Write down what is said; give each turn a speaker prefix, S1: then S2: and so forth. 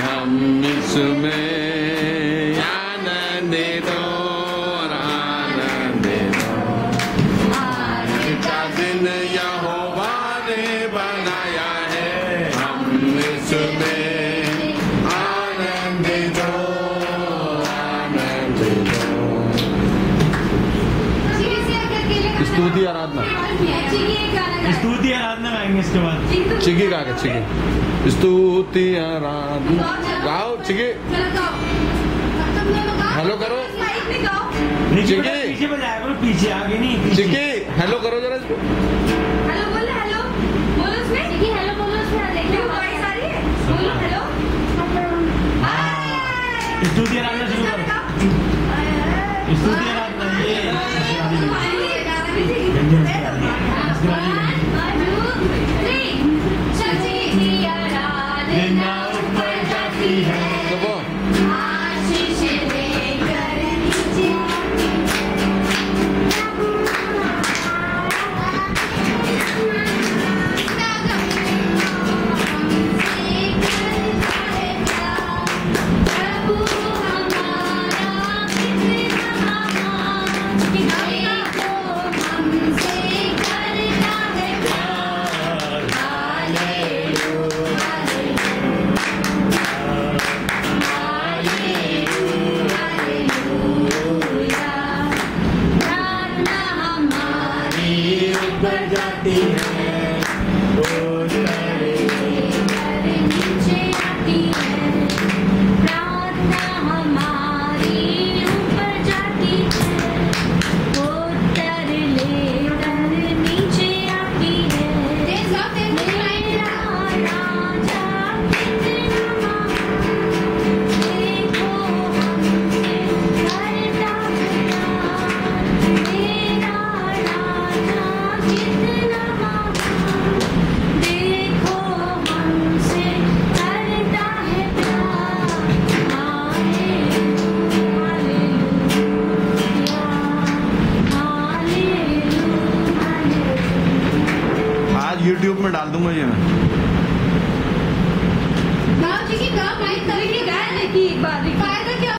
S1: हम इसमें स्तुति आराधना। स्तुति आराधना गाएँगे इसके बाद।
S2: चिगी गा के चिगी। स्तुति आराधना। गाओ चिगी। हेलो करो।
S1: चिगी। पीछे बजाया करो पीछे आगे नहीं
S2: चिगी हेलो करो जरा इसको।
S3: Did not that he had.
S2: Amen. YouTube में डाल दूँगा ये मैं। जी की गाय तभी क्या?